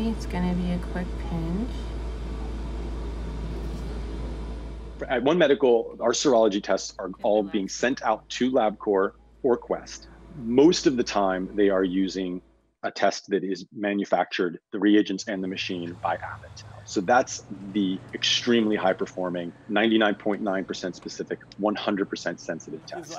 sensitivity. It's going to be a quick pinch. At One Medical, our serology tests are all being sent out to LabCorp or Quest. Most of the time, they are using a test that is manufactured, the reagents and the machine by Abbott. So that's the extremely high performing, 99.9% specific, 100% sensitive test.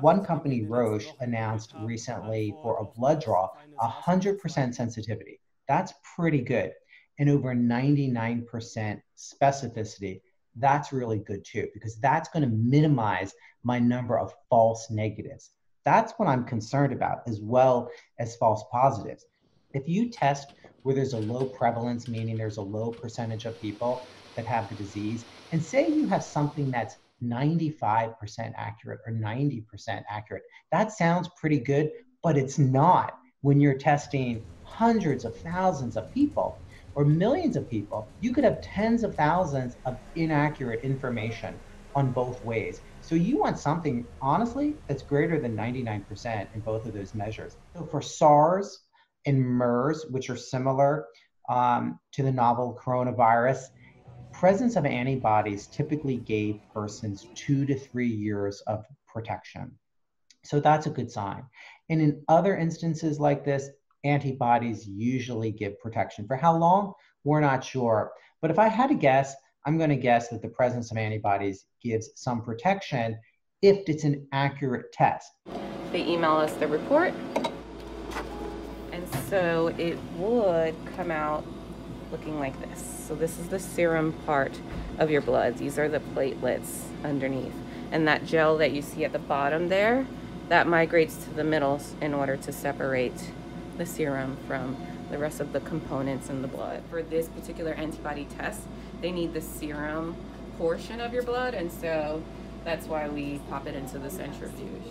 One company, Roche, announced recently for a blood draw 100% sensitivity. That's pretty good. And over 99% specificity. That's really good too, because that's going to minimize my number of false negatives. That's what I'm concerned about, as well as false positives. If you test where there's a low prevalence, meaning there's a low percentage of people that have the disease, and say you have something that's 95% accurate or 90% accurate, that sounds pretty good, but it's not when you're testing hundreds of thousands of people or millions of people. You could have tens of thousands of inaccurate information on both ways. So you want something, honestly, that's greater than 99% in both of those measures. So for SARS, and MERS, which are similar um, to the novel coronavirus, presence of antibodies typically gave persons two to three years of protection. So that's a good sign. And in other instances like this, antibodies usually give protection. For how long? We're not sure. But if I had to guess, I'm going to guess that the presence of antibodies gives some protection if it's an accurate test. They email us the report and so it would come out looking like this. So this is the serum part of your blood. These are the platelets underneath. And that gel that you see at the bottom there, that migrates to the middle in order to separate the serum from the rest of the components in the blood. For this particular antibody test, they need the serum portion of your blood, and so that's why we pop it into the centrifuge.